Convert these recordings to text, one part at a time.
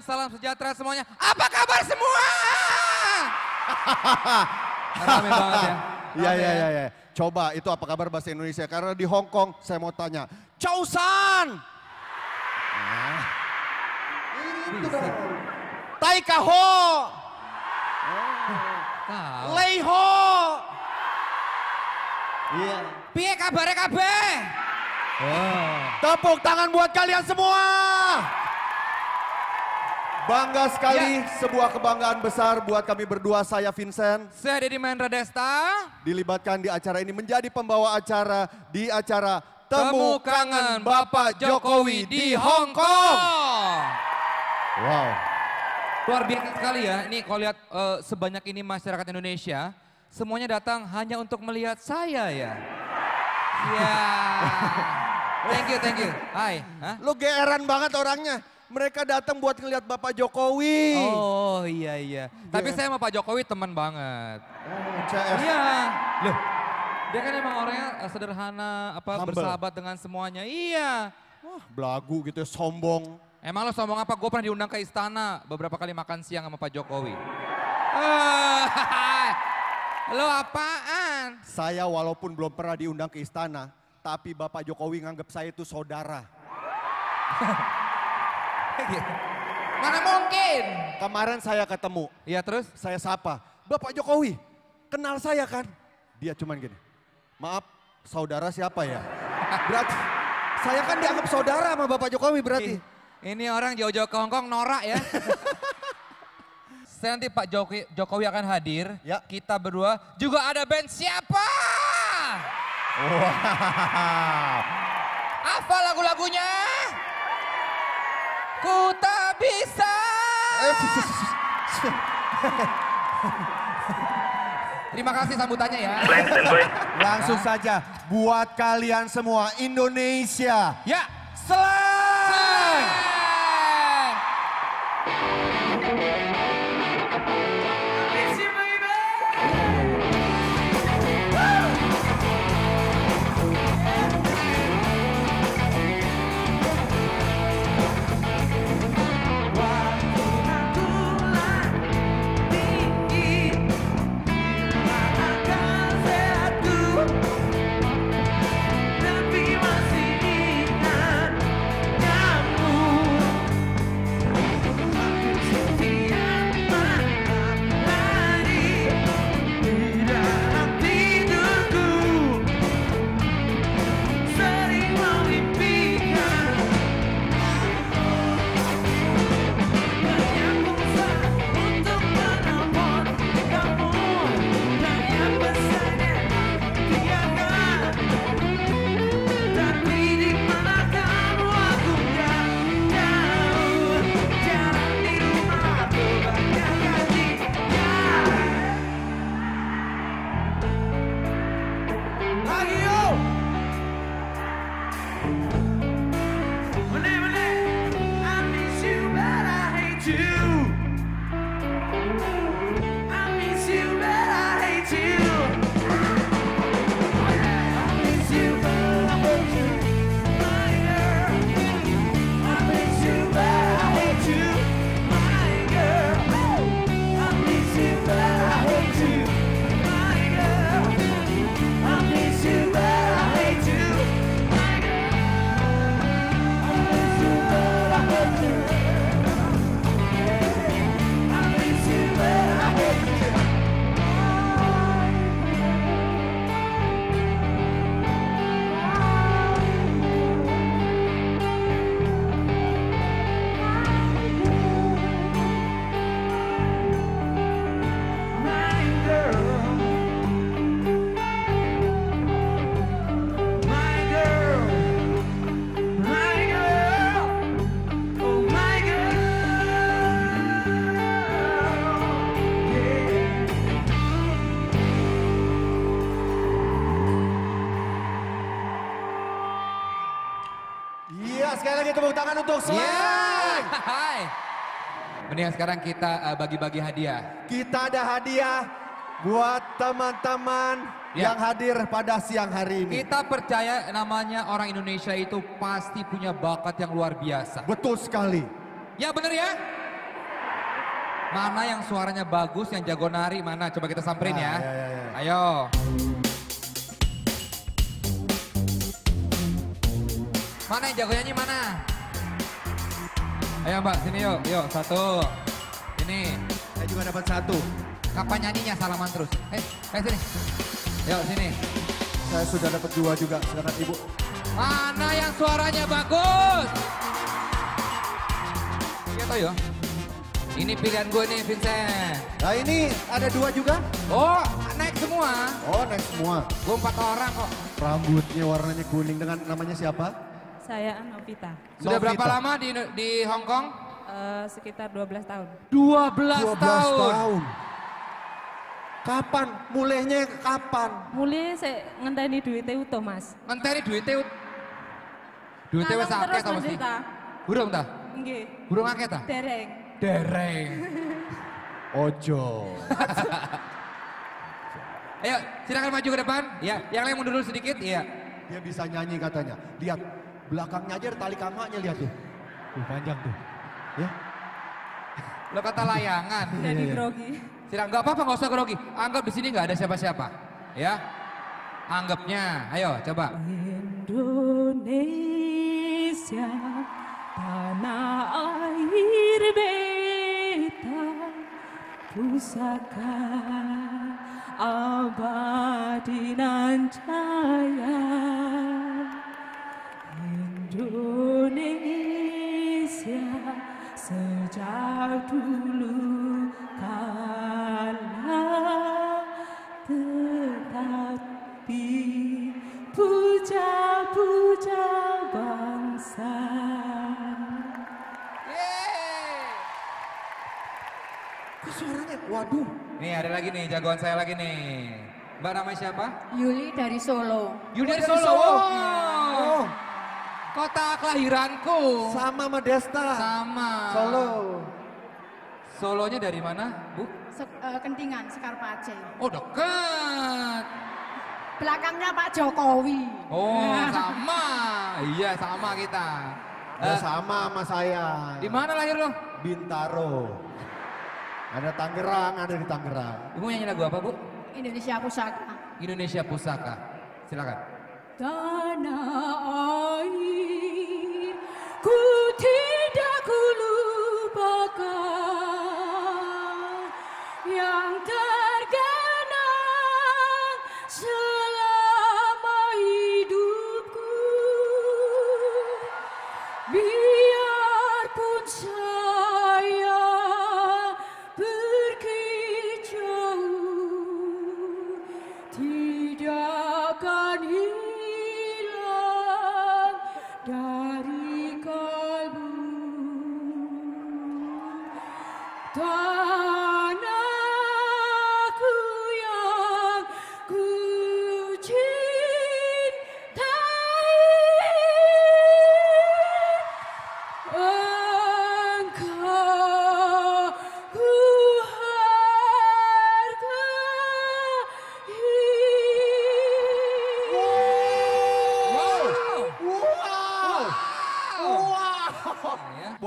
salam sejahtera semuanya. Apa kabar semua? Rame banget ya. Iya, iya, ya. iya. Ya. Coba itu apa kabar bahasa Indonesia? Karena di Hong Kong saya mau tanya. Chausan! Nah. Itu dong. Tai Kaho! Tahu. Lei Ho! Iya. Piye kabarnya kabeh? Oh. Tepuk tangan buat kalian semua! Bangga sekali, sebuah kebanggaan besar buat kami berdua, saya Vincent. Saya Deddy Mahendra Desta. dilibatkan di acara ini menjadi pembawa acara di acara Temu kangen Bapak Jokowi di Hong Kong. Wow. Luar biasa sekali ya. Ini kalau lihat eh, sebanyak ini masyarakat Indonesia, semuanya datang hanya untuk melihat saya ya. Ya. Thank you, thank you. Hai. Hah? Lu geeran banget orangnya. Mereka datang buat ngeliat Bapak Jokowi. Oh iya iya. Tapi saya sama Pak Jokowi teman banget. Oh, CS. Iya. Loh. Dia kan emang orangnya eh, sederhana, apa Humble. bersahabat dengan semuanya. Iya. Wah, belagu gitu ya, sombong. Emang lo sombong apa? Gue pernah diundang ke istana beberapa kali makan siang sama Pak Jokowi. Eh, lo apaan? Saya walaupun belum pernah diundang ke istana, tapi Bapak Jokowi nganggap saya itu saudara. Mana mungkin? Kemarin saya ketemu, Iya terus? saya sapa, Bapak Jokowi, kenal saya kan? Dia cuman gini, maaf saudara siapa ya? Berarti, saya kan dianggap saudara sama Bapak Jokowi berarti. Ini orang jauh-jauh ke Hongkong norak ya. Saya nanti Pak Jokowi, Jokowi akan hadir. Ya. Kita berdua juga ada band siapa? Wow. Apa lagu-lagunya? Ku tak bisa. Terima kasih sambutannya ya. Langsung saja buat kalian semua Indonesia. Ya. Tepuk tangan untuk Slang. Yeah. Hai. Mendingan sekarang kita eh, bagi-bagi hadiah. Kita ada hadiah buat teman-teman Ya. yang hadir pada siang hari ini. Kita percaya namanya orang Indonesia itu pasti punya bakat yang luar biasa. Betul sekali. Ya bener ya? Mana yang suaranya bagus, yang jago nari, mana? Coba kita samperin ya. Nah, ya, ya, ya. Ayo. Mana yang jago nyanyi mana? Ayo mbak, sini yuk, yuk satu. Ini, Saya juga dapat satu. kapan nyanyinya salaman terus? Eh, eh sini. Yuk sini. Saya sudah dapat dua juga. Silakan ibu. Mana yang suaranya bagus? Iya toh yo. Ini pilihan gue nih Vincent. Nah ini ada dua juga. Oh naik semua. Oh naik semua. Gue empat orang kok. Rambutnya warnanya kuning dengan namanya siapa? Saya Novita, Sudah Novita. berapa lama di di Hong Kong? Eh, sekitar 12 tahun. 12, 12 tahun. Kapan? Mulainya kapan? Mulai saya ngenteni duitnya utuh mas. Ngenteni duitnya duitnya wis akeh ta mesti. Burung ta? Nggih, Burung akeh ta? dereng. Dereng. Ojo. Ayo silakan maju ke depan. Ya, yang lain mundur dulu sedikit. Iya. Dia bisa nyanyi katanya. Lihat, belakangnya aja ada tali kamaknya lihat tuh. Tuh panjang tuh. Ya. Lo kata layangan. Jadi iya. grogi. Silakan, nggak apa-apa, nggak usah grogi. Anggap di sini nggak ada siapa-siapa. Ya. Anggapnya. Ayo, coba. Indonesia, tanah air beta, pusaka abadi nan jaya. Indonesia sejak dulu kala tetapi puja-puja bangsa. Kok suaranya? Waduh. Nih ada lagi nih, jagoan saya lagi nih. Mbak namanya siapa? Yuli dari Solo. Yudi dari dari Solo. Solo. Oh. Kota kelahiranku. sama sama Desta. Sama. Solo. Solonya dari mana, Bu? Se- eh, Kentingan, Sekar Pace. Oh dekat. Belakangnya Pak Jokowi. Oh sama. Iya sama kita. Ya Eh, sama sama saya. di mana lahir lo? Bintaro. Ada Tangerang, ada di Tangerang. Ibu nyanyi lagu apa, Bu? Indonesia Pusaka. Indonesia Pusaka. Silakan. Tanah air ku tidak ku lupakan yang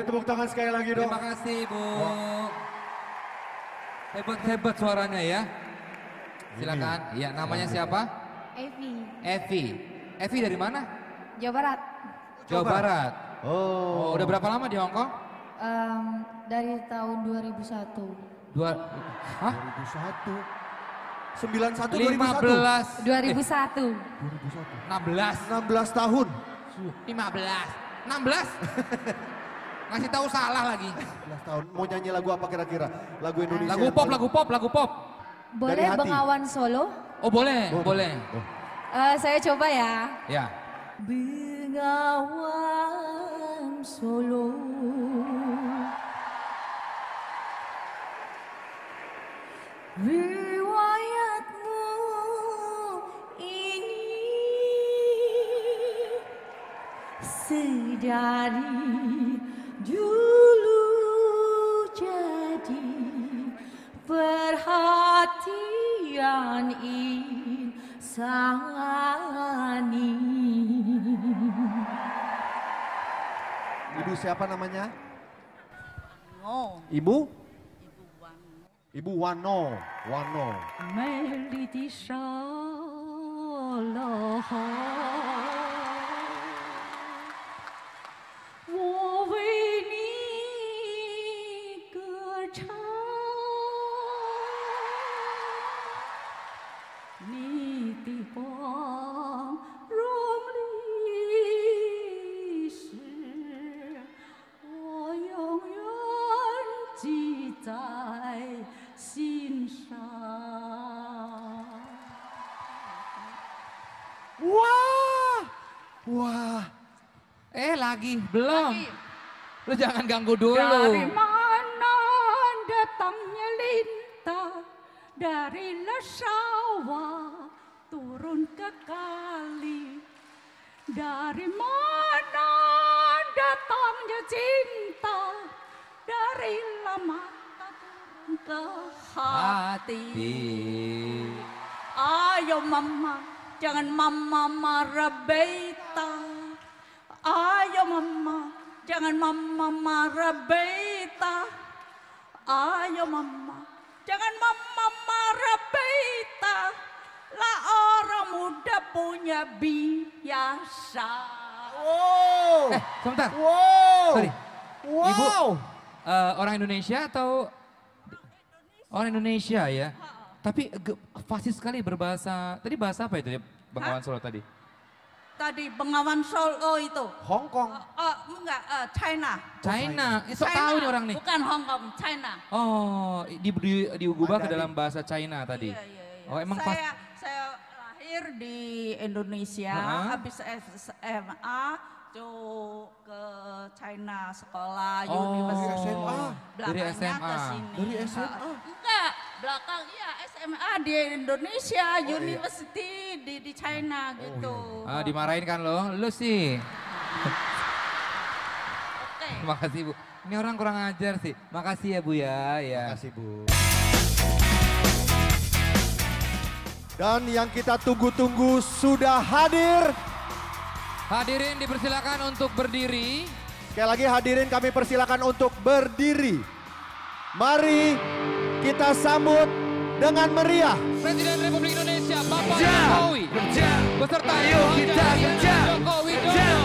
Boleh tepuk tangan sekali lagi dong. Terima kasih, Bu. Hebat-hebat suaranya ya. Silakan. Iya, namanya siapa? Evi, Evi. Evi dari mana? Jawa Barat. Jawa. Barat. Oh. Oh, udah berapa lama di Hong Kong? Em, dari tahun 2001. Dua, hah? 2001. 91 15. 2001. 2001. 16. 16 tahun. 15. 16. Ngasih tahu salah lagi. 16 tahun. Mau nyanyi lagu apa kira-kira? Lagu Indonesia. Lagu pop, lagu pop, lagu pop. Boleh. Bengawan Solo? Oh, boleh, Oh, boleh. oh. Eh, saya coba ya. Ya. Bengawan Solo Riwayatmu ini Sedari Sani. Ibu siapa namanya? Ngo. Ibu? Ibu Wano. Ibu Wano. Wano. Mei di solo. Eh lagi, belum. Lu jangan ganggu dulu. Dari mana datangnya lintah dari sawah turun ke kali. Dari mana datangnya cinta? Dari mata turun ke hati. Ayo mama, jangan mama marah beta. Ayo mama, jangan mama marah beta. Ayo mama, jangan mama marah beta. Lah orang muda punya biasa. Wow. Eh, sebentar. Wow. Sorry. Ibu, Wow. eh, orang Indonesia atau orang Indonesia ya? Tapi ge- fasih sekali berbahasa. Tadi bahasa apa itu ya, Bengawan Solo tadi? Tadi Bengawan Solo itu. Hong Kong. Oh, enggak, eh, China. China. Eh, China, tahu nih orang nih. Bukan Hong Kong, China. Oh, di, di, diubah ke dalam bahasa China tadi. Iya, iya, iya. Oh, emang saya, pas saya lahir di Indonesia, Heeh. habis SMA tuh ke China sekolah Oh, universitas. SMA. Dari Belakangnya SMA. ke sini. Dari SMA. Enggak, belakang iya SMA di Indonesia, iya. university di di China gitu. Ah, dimarahin kan lo? Lu sih. Oke. Makasih Bu. Ini orang kurang ajar sih. Makasih ya Bu ya. ya. Terima kasih Bu. Dan yang kita tunggu-tunggu sudah hadir. Hadirin dipersilakan untuk berdiri. Sekali lagi hadirin kami persilakan untuk berdiri. Mari kita sambut dengan meriah. Presiden Republik Indonesia Indonesia Bapak Jokowi. Beserta Ayo kita kerja, Jokowi, Jokowi.